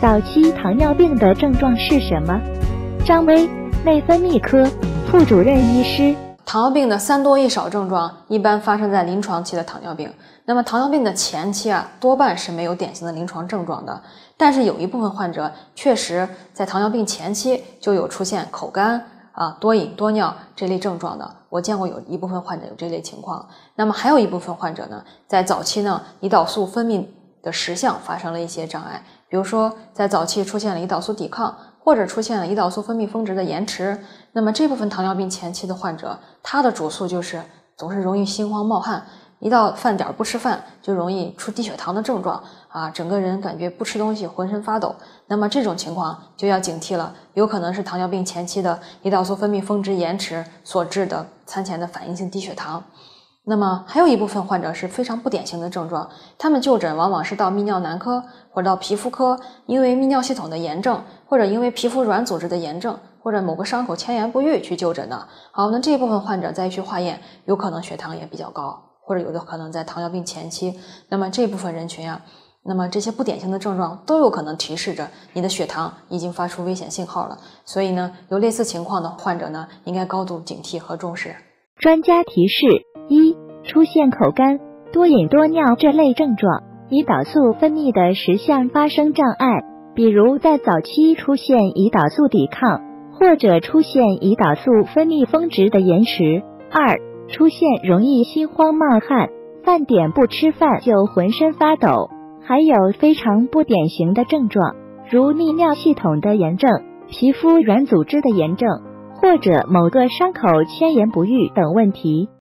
早期糖尿病的症状是什么？张威，内分泌科副主任医师。糖尿病的三多一少症状一般发生在临床期的糖尿病。那么糖尿病的前期啊，多半是没有典型的临床症状的。但是有一部分患者确实在糖尿病前期就有出现口干啊、多饮多尿这类症状的。我见过有一部分患者有这类情况。那么还有一部分患者呢，在早期呢，胰岛素分泌的实相发生了一些障碍，比如说在早期出现了胰岛素抵抗。或者出现了胰岛素分泌峰值的延迟，那么这部分糖尿病前期的患者，他的主诉就是总是容易心慌冒汗，一到饭点不吃饭就容易出低血糖的症状啊，整个人感觉不吃东西浑身发抖。那么这种情况就要警惕了，有可能是糖尿病前期的胰岛素分泌峰值延迟所致的餐前的反应性低血糖。那么还有一部分患者是非常不典型的症状，他们就诊往往是到泌尿男科或者到皮肤科，因为泌尿系统的炎症，或者因为皮肤软组织的炎症，或者某个伤口迁延不愈去就诊的。好，那这一部分患者再去化验，有可能血糖也比较高，或者有的可能在糖尿病前期。那么这部分人群啊，那么这些不典型的症状都有可能提示着你的血糖已经发出危险信号了。所以呢，有类似情况的患者呢，应该高度警惕和重视。专家提示。一、出现口干、多饮多尿这类症状，胰岛素分泌的实相发生障碍，比如在早期出现胰岛素抵抗，或者出现胰岛素分泌峰值的延迟。二、出现容易心慌冒汗，饭点不吃饭就浑身发抖，还有非常不典型的症状，如泌尿系统的炎症、皮肤软组织的炎症，或者某个伤口迁延不愈等问题。